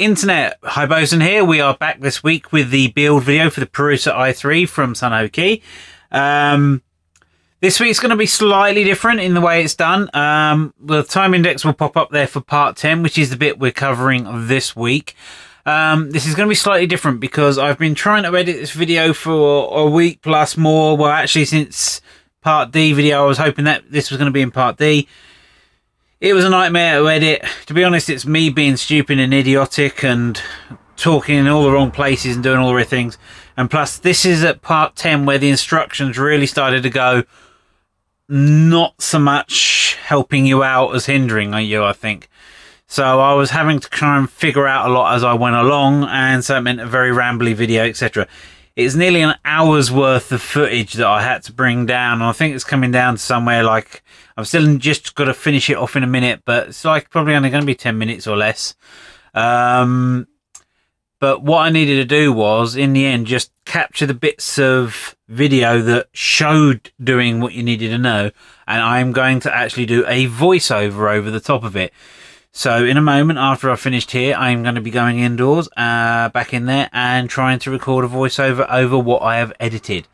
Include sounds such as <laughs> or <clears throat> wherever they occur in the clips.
internet, Hiboson here. We are back this week with the build video for the Prusa i3 from Sunhokey. Um, this week's going to be slightly different in the way it's done. Um, the time index will pop up there for part 10, which is the bit we're covering this week. Um, this is going to be slightly different because I've been trying to edit this video for a week plus more. Well, actually, since part D video, I was hoping that this was going to be in part D. It was a nightmare to edit. To be honest, it's me being stupid and idiotic and talking in all the wrong places and doing all the right things. And plus, this is at part 10 where the instructions really started to go not so much helping you out as hindering you, I think. So I was having to try and figure out a lot as I went along, and so it meant a very rambly video, etc. It's nearly an hour's worth of footage that I had to bring down. I think it's coming down to somewhere like I've still just got to finish it off in a minute, but it's like probably only going to be 10 minutes or less. Um, but what I needed to do was, in the end, just capture the bits of video that showed doing what you needed to know. And I'm going to actually do a voiceover over the top of it. So in a moment after I've finished here, I'm going to be going indoors, uh, back in there and trying to record a voiceover over what I have edited.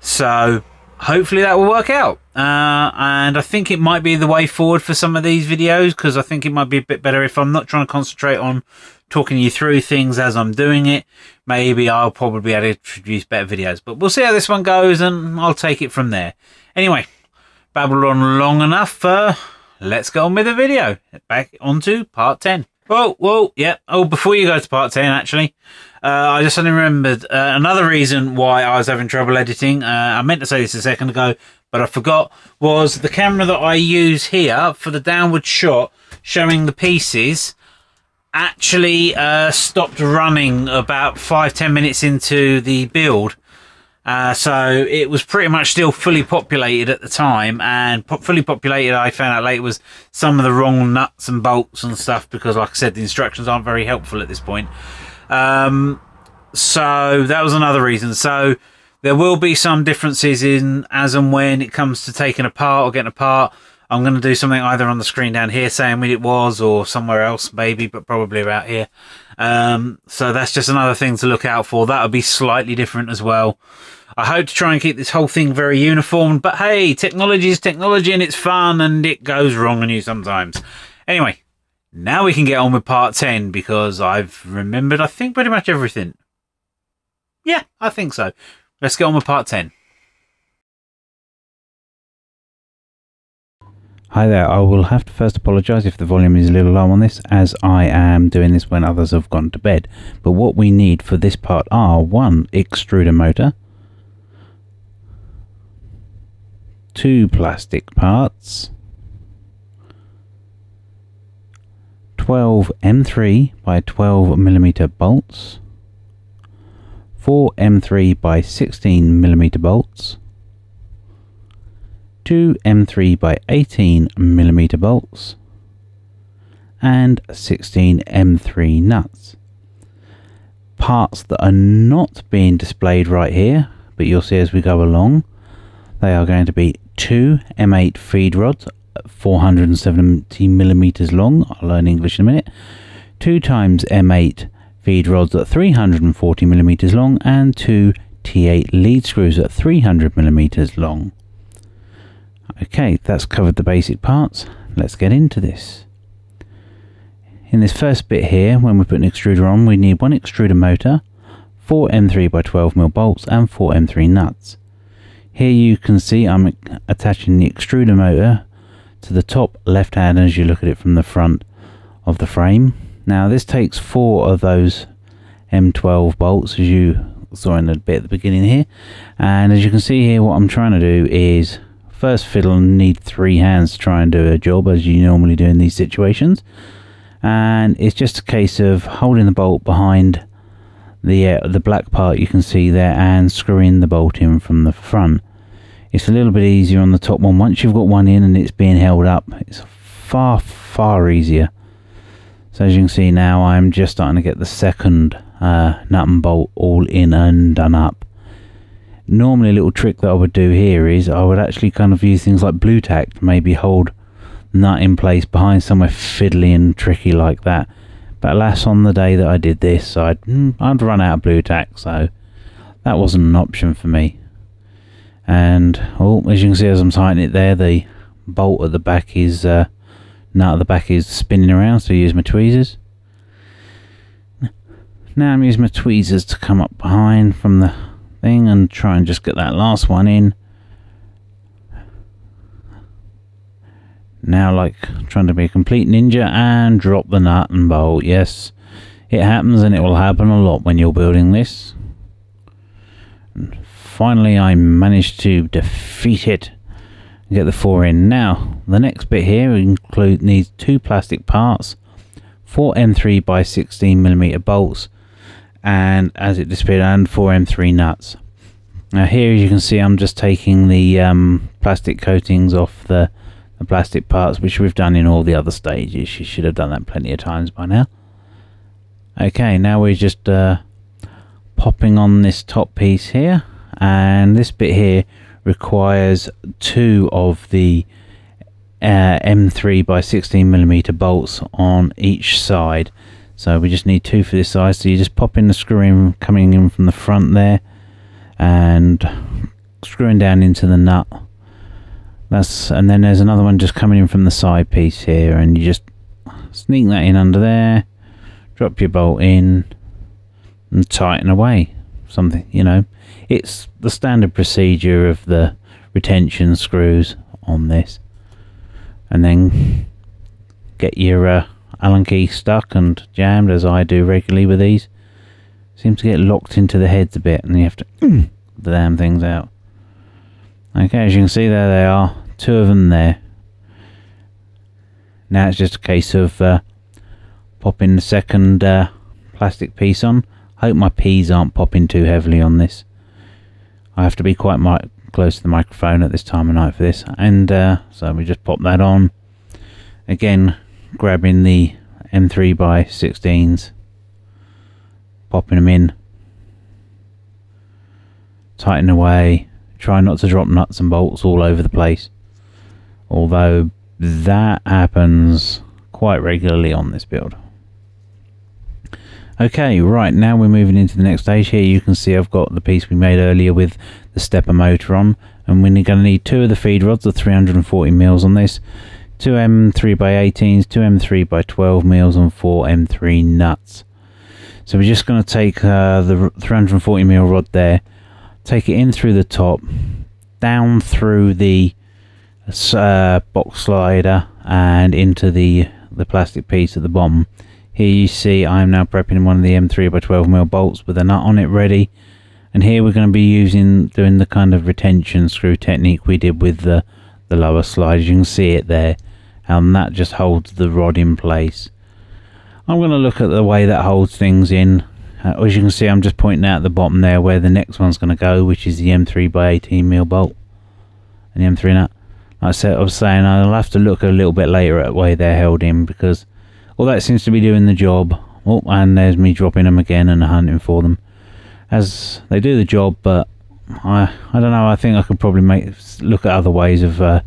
So hopefully that will work out. Uh, and I think it might be the way forward for some of these videos because I think it might be a bit better if I'm not trying to concentrate on talking you through things as I'm doing it. Maybe I'll probably be able to produce better videos, but we'll see how this one goes and I'll take it from there. Anyway, babbled on long enough. Uh, let's get on with the video. Back onto part 10. Whoa, whoa, yeah. Oh, before you go to part 10, actually, uh, I just suddenly remembered uh, another reason why I was having trouble editing. Uh, I meant to say this a second ago, but I forgot, was the camera that I use here for the downward shot showing the pieces actually uh, stopped running about five, ten minutes into the build. Uh, so it was pretty much still fully populated at the time, and po fully populated. I found out later was some of the wrong nuts and bolts and stuff because, like I said, the instructions aren't very helpful at this point. Um, so that was another reason. So there will be some differences in as and when it comes to taking apart or getting apart. I'm going to do something either on the screen down here saying when it was or somewhere else maybe, but probably about here. Um, so that's just another thing to look out for. That'll be slightly different as well. I hope to try and keep this whole thing very uniform, but hey, technology is technology and it's fun and it goes wrong on you sometimes. Anyway, now we can get on with part 10 because I've remembered, I think, pretty much everything. Yeah, I think so. Let's get on with part 10. Hi there, I will have to first apologise if the volume is a little low on this as I am doing this when others have gone to bed. But what we need for this part are one extruder motor, two plastic parts, 12 M3 by 12 millimeter bolts, 4 M3 by 16 millimeter bolts, two M3 by 18 millimeter bolts and 16 M3 nuts. Parts that are not being displayed right here, but you'll see as we go along, they are going to be two M8 feed rods, 470 millimeters long. I'll learn English in a minute. Two times M8 feed rods at 340 millimeters long, and two T8 lead screws at 300 millimeters long. Okay, that's covered the basic parts. Let's get into this. In this first bit here, when we put an extruder on, we need one extruder motor, four M3 by 12 mm bolts, and four M3 nuts. Here you can see I'm attaching the extruder motor to the top left hand as you look at it from the front of the frame. Now this takes four of those M12 bolts as you saw in the bit at the beginning here and as you can see here what I'm trying to do is first fiddle need three hands to try and do a job as you normally do in these situations. And it's just a case of holding the bolt behind the uh, the black part you can see there and screwing the bolt in from the front. It's a little bit easier on the top one. Once you've got one in and it's being held up it's far far easier. So as you can see now I'm just starting to get the second uh, nut and bolt all in and done up normally a little trick that I would do here is I would actually kind of use things like Blu Tack to maybe hold nut in place behind somewhere fiddly and tricky like that But alas, on the day that I did this, I'd, mm, I'd run out of Blu Tack, so that wasn't an option for me. And, oh, as you can see as I'm tightening it there, the bolt at the back is, uh, nut at the back is spinning around, so I use my tweezers. Now I'm using my tweezers to come up behind from the thing and try and just get that last one in. Now like trying to be a complete ninja and drop the nut and bolt. Yes, it happens and it will happen a lot when you're building this. And finally I managed to defeat it and get the four in. Now the next bit here include needs two plastic parts, four M3 by 16 millimeter bolts and as it disappeared and 4M3 nuts. Now here as you can see I'm just taking the um, plastic coatings off the, the, plastic parts which we've done in all the other stages. You should have done that plenty of times by now. Okay now we're just uh, popping on this top piece here and this bit here requires two of the uh, M3 by 16 millimeter bolts on each side so we just need two for this size. So you just pop in the screw in coming in from the front there and screwing down into the nut. That's and then there's another one just coming in from the side piece here and you just sneak that in under there, drop your bolt in and tighten away. Something, you know. It's the standard procedure of the retention screws on this. And then get your uh, Allen key stuck and jammed as I do regularly with these. Seems to get locked into the heads a bit and you have to <clears throat> the damn things out. Okay, as you can see there they are. Two of them there. Now it's just a case of uh, popping the second uh, plastic piece on. Hope my peas aren't popping too heavily on this. I have to be quite close to the microphone at this time of night for this. And uh, so we just pop that on. Again, grabbing the M3 by 16s, popping them in, tighten away, try not to drop nuts and bolts all over the place. Although that happens quite regularly on this build. Okay, right, now we're moving into the next stage here. You can see I've got the piece we made earlier with the stepper motor on. And we're going to need two of the feed rods, the 340 mils on this two M3 by 18s, two M3 by 12 mils, and four M3 nuts. So we're just going to take uh, the 340 mil rod there, take it in through the top, down through the uh, box slider, and into the the plastic piece at the bottom. Here you see I'm now prepping one of the M3 by 12 mil bolts with a nut on it ready. And here we're going to be using doing the kind of retention screw technique we did with the the lower slide. You can see it there and that just holds the rod in place. I'm going to look at the way that holds things in. Uh, as you can see I'm just pointing out the bottom there where the next one's going to go which is the M3 by 18 mil bolt and the M3 nut. Like I said, I was saying I'll have to look a little bit later at the way they're held in because all that seems to be doing the job. Oh, and there's me dropping them again and hunting for them. As they do the job, but I I don't know. I think I could probably make look at other ways of uh,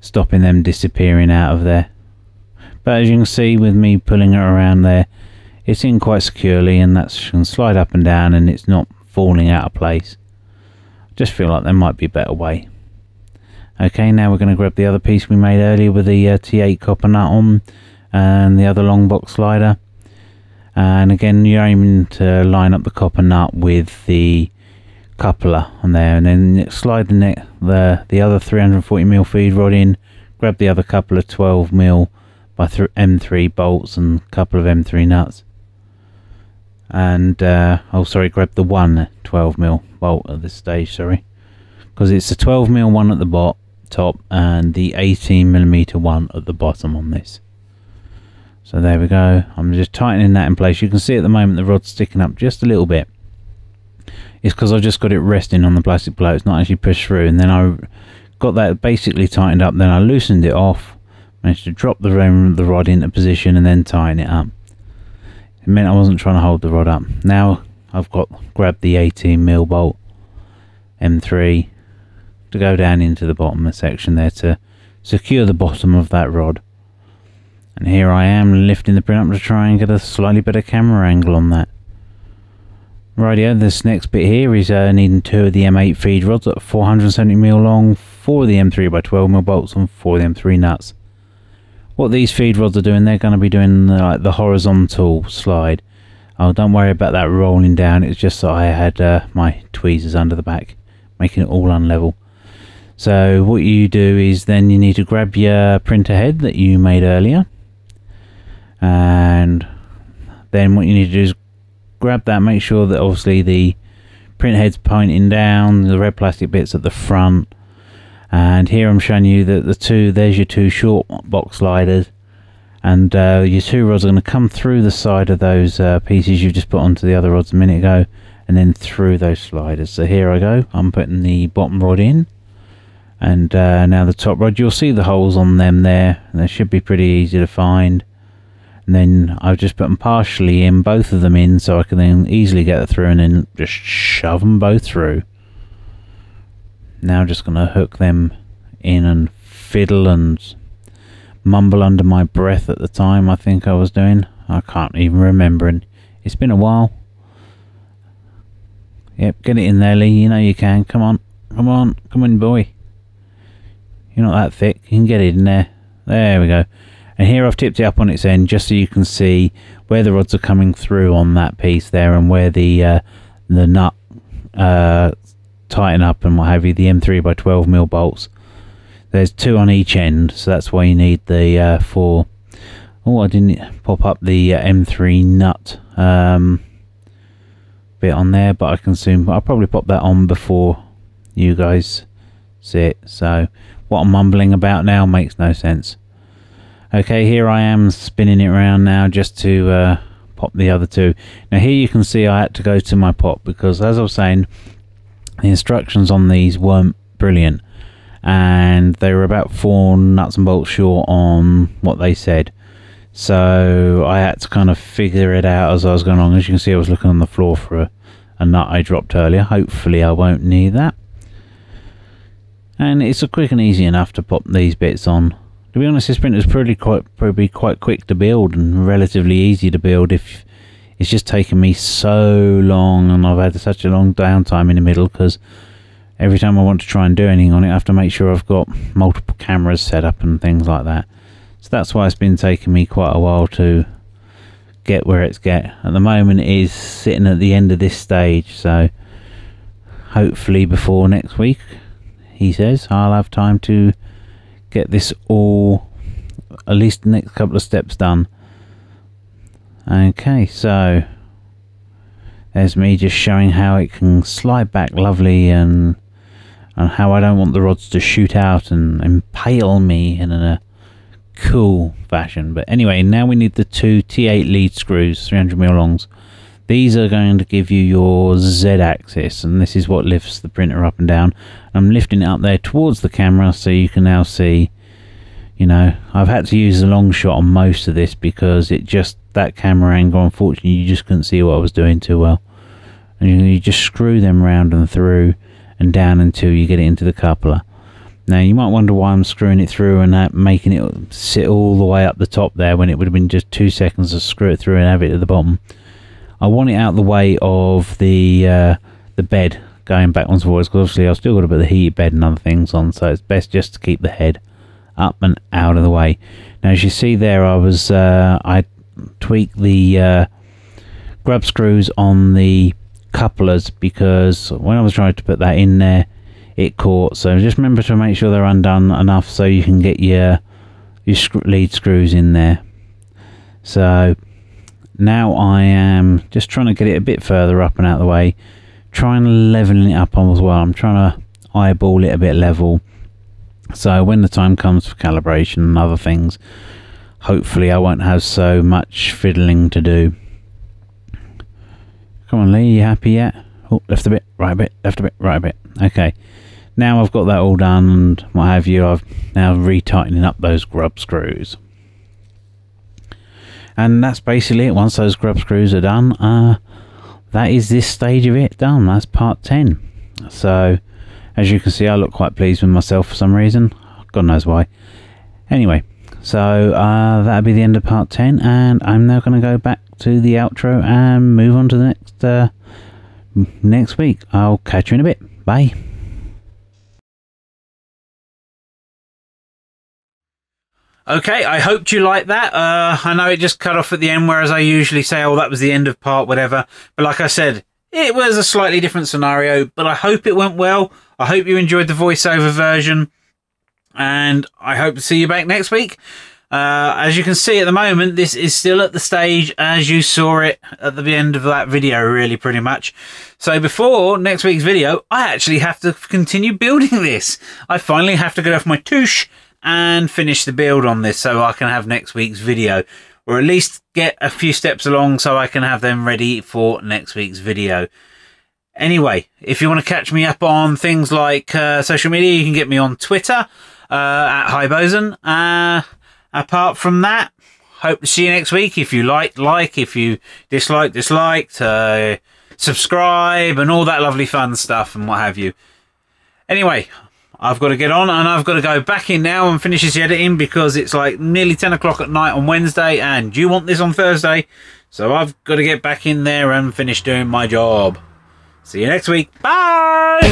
stopping them disappearing out of there. But as you can see with me pulling it around there, it's in quite securely and that can slide up and down and it's not falling out of place. I just feel like there might be a better way. Okay, now we're going to grab the other piece we made earlier with the uh, T8 copper nut on and the other long box slider. And again, you're aiming to line up the copper nut with the coupler on there and then slide the the the other 340 mil feed rod in grab the other couple of 12 mil by M3 bolts and a couple of M3 nuts. And uh, oh sorry grab the one 12 mil bolt at this stage sorry. Because it's a 12 mil one at the bot top and the 18 millimeter one at the bottom on this. So there we go. I'm just tightening that in place. You can see at the moment the rod's sticking up just a little bit it's because I've just got it resting on the plastic plate. It's not actually pushed through. And then I got that basically tightened up. Then I loosened it off. Managed to drop the, the rod into position and then tighten it up. It meant I wasn't trying to hold the rod up. Now I've got grabbed the 18 mil bolt M3 to go down into the bottom of the section there to secure the bottom of that rod. And here I am lifting the print up to try and get a slightly better camera angle on that. Rightio, this next bit here is uh, needing two of the M8 feed rods at 470mm long, four of the M3 by 12mm bolts and four of the M3 nuts. What these feed rods are doing, they're going to be doing like the horizontal slide. Oh, don't worry about that rolling down, it's just that I had uh, my tweezers under the back, making it all unlevel. So what you do is then you need to grab your printer head that you made earlier and then what you need to do is grab that make sure that obviously the print head's pointing down the red plastic bits at the front. And here I'm showing you that the two there's your two short box sliders. And uh, your two rods are going to come through the side of those uh, pieces you've just put onto the other rods a minute ago and then through those sliders. So here I go. I'm putting the bottom rod in. And uh, now the top rod you'll see the holes on them there. And they should be pretty easy to find and then I've just put them partially in both of them in so I can then easily get it through and then just shove them both through. Now I'm just going to hook them in and fiddle and mumble under my breath at the time I think I was doing. I can't even remember and it's been a while. Yep get it in there Lee. You know you can. Come on. Come on. Come on boy. You're not that thick. You can get it in there. There we go. And here I've tipped it up on its end just so you can see where the rods are coming through on that piece there and where the uh, the nut uh, tighten up and what have you. The M3 by 12 mil bolts. There's two on each end, so that's why you need the uh, four. Oh, I didn't pop up the uh, M3 nut um, bit on there, but I can soon. I'll probably pop that on before you guys see it. So what I'm mumbling about now makes no sense. Okay, here I am spinning it around now just to uh, pop the other two. Now here you can see I had to go to my pop because as I was saying, the instructions on these weren't brilliant and they were about four nuts and bolts short on what they said. So I had to kind of figure it out as I was going along. As you can see, I was looking on the floor for a, a nut I dropped earlier. Hopefully I won't need that and it's a quick and easy enough to pop these bits on. To be honest, this printer is probably quite probably quite quick to build and relatively easy to build. If it's just taken me so long, and I've had such a long downtime in the middle because every time I want to try and do anything on it, I have to make sure I've got multiple cameras set up and things like that. So that's why it's been taking me quite a while to get where it's get. At the moment, it is sitting at the end of this stage, so hopefully before next week he says. I'll have time to get this all, at least the next couple of steps done. Okay, so there's me just showing how it can slide back lovely and and how I don't want the rods to shoot out and impale me in a cool fashion. But anyway, now we need the two T8 lead screws, 300mm longs. These are going to give you your Z axis and this is what lifts the printer up and down. I'm lifting it up there towards the camera so you can now see, you know, I've had to use a long shot on most of this because it just, that camera angle, unfortunately you just couldn't see what I was doing too well. And you, you just screw them round and through and down until you get it into the coupler. Now you might wonder why I'm screwing it through and that, making it sit all the way up the top there when it would have been just two seconds to screw it through and have it at the bottom. I want it out of the way of the uh, the bed going back and forwards because obviously I've still got bit of the heated bed and other things on so it's best just to keep the head up and out of the way. Now as you see there I was uh, I tweaked the uh, grub screws on the couplers because when I was trying to put that in there it caught so just remember to make sure they're undone enough so you can get your your lead screws in there so now I am just trying to get it a bit further up and out of the way. Trying to level it up as well. I'm trying to eyeball it a bit level. So when the time comes for calibration and other things hopefully I won't have so much fiddling to do. Come on Lee you happy yet? Oh left a bit right a bit left a bit right a bit. Okay. Now I've got that all done and what have you I've now retightening up those grub screws and that's basically it once those grub screws are done uh, that is this stage of it done that's part 10 so as you can see I look quite pleased with myself for some reason God knows why anyway So uh, that'll be the end of part 10, and I'm now going to go back to the outro and move on to the next uh, next week. I'll catch you in a bit. Bye. Okay, I hoped you liked that. Uh, I know it just cut off at the end, whereas I usually say, oh, that was the end of part whatever. But like I said, it was a slightly different scenario, but I hope it went well. I hope you enjoyed the voiceover version, and I hope to see you back next week. Uh, as you can see at the moment, this is still at the stage as you saw it at the end of that video, really, pretty much. So before next week's video, I actually have to continue building <laughs> this. I finally have to get off my touche and finish the build on this so I can have next week's video or at least get a few steps along so I can have them ready for next week's video. Anyway, if you want to catch me up on things like uh, social media, you can get me on Twitter uh, at Hiboson. Uh, apart from that, hope to see you next week. If you like, like. If you dislike, disliked. Uh, subscribe and all that lovely fun stuff and what have you. Anyway, I've got to get on and I've got to go back in now and finish this editing because it's like nearly 10 o'clock at night on Wednesday and you want this on Thursday. So I've got to get back in there and finish doing my job. See you next week. Bye!